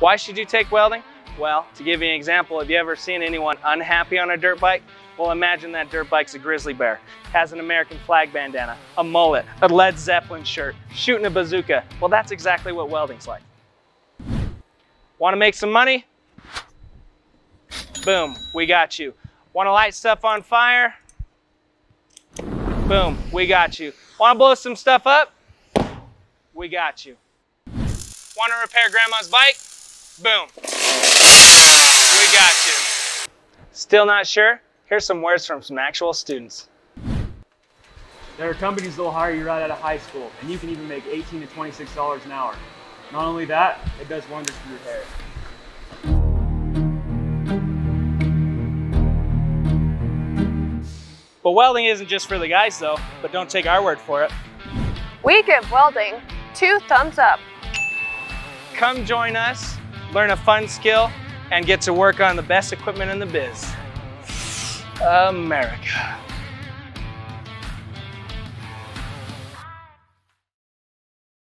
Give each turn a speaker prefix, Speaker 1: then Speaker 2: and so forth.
Speaker 1: Why should you take welding? Well, to give you an example, have you ever seen anyone unhappy on a dirt bike? Well, imagine that dirt bike's a grizzly bear, has an American flag bandana, a mullet, a Led Zeppelin shirt, shooting a bazooka. Well, that's exactly what welding's like. Want to make some money? Boom, we got you. Want to light stuff on fire? Boom, we got you. Want to blow some stuff up? We got you. Want to repair grandma's bike? Boom. We got you. Still not sure? Here's some words from some actual students.
Speaker 2: There are companies that will hire you right out of high school, and you can even make 18 to $26 an hour. Not only that, it does wonders for your hair.
Speaker 1: But welding isn't just for the guys though, but don't take our word for it.
Speaker 3: We give welding two thumbs up.
Speaker 1: Come join us, learn a fun skill, and get to work on the best equipment in the biz. America.